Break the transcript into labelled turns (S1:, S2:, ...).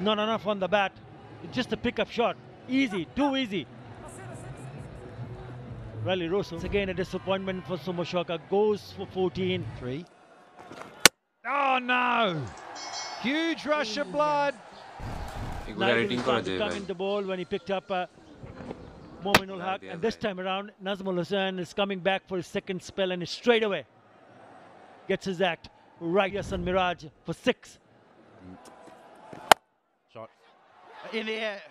S1: Not enough on the bat. Just a pickup shot. Easy, too easy. Rilee Rossouw. again a disappointment for Somoshoka. Goes for 14.
S2: Three. Oh no! Huge rush of blood.
S1: Nigel coming the ball when he picked up uh, Mominul
S3: Haque.
S1: And this time around, Nazmul Hossain is coming back for his second spell and straight away gets his act. Right, Hasan Miraz for six.
S2: In the air.